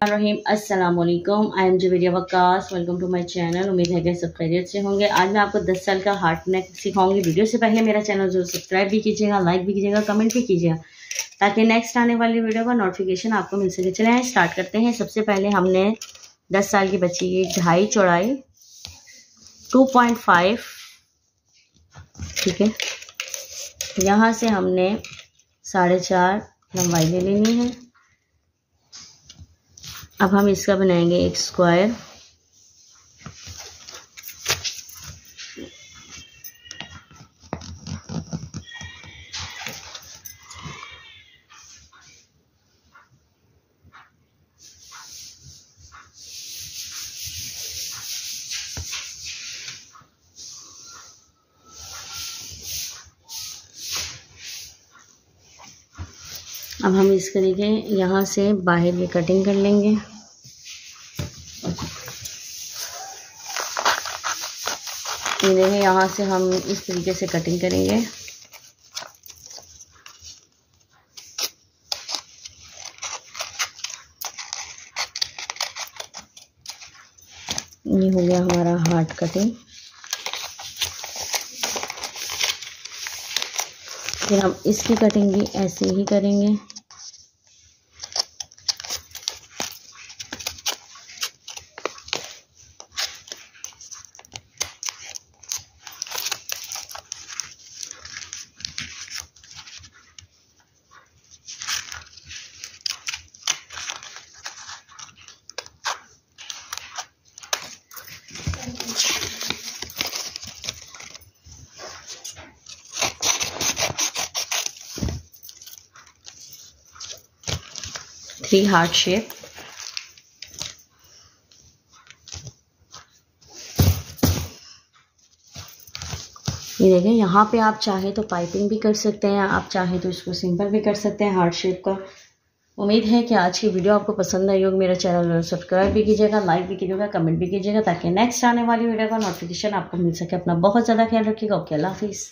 अस्सलाम I am Javeria Waqas welcome to my channel उम्मीद है कि सब खैरियत से होंगे। आज मैं आपको 10 साल का हार्ट नेक सिखाऊँगी। वीडियो से पहले मेरा चैनल ज़रूर सब्सक्राइब भी कीजिएगा लाइक भी कीजिएगा कमेंट भी कीजिएगा, ताकि नेक्स्ट आने वाली वीडियो का नोटिफिकेशन आपको मिल सके। चले स्टार्ट करते हैं। सबसे पहले हमने दस साल की बच्ची की ढाई चौड़ाई टू ठीक है? यहाँ से हमने साढ़े चार लंबाई ले लेनी है। अब हम इसका बनाएँगे एक स्क्वायर अब हम इस तरीके यहाँ से बाहर की कटिंग कर लेंगे। ये देखें यहाँ से हम इस तरीके से कटिंग करेंगे। ये हो गया हमारा हार्ट कटिंग फिर हम इसकी कटिंग भी ऐसे ही करेंगे। थ्री हार्ट शेप ये देखें यहाँ पे आप चाहे तो पाइपिंग भी कर सकते हैं, आप चाहे तो इसको सिंपल भी कर सकते हैं हार्ट शेप का। उम्मीद है कि आज की वीडियो आपको पसंद आई होगी। मेरा चैनल सब्सक्राइब भी कीजिएगा लाइक भी कीजिएगा कमेंट भी कीजिएगा, ताकि नेक्स्ट आने वाली वीडियो का नोटिफिकेशन आपको मिल सके। अपना बहुत ज़्यादा ख्याल रखिएगा। ओके, अल्लाह हाफिज़।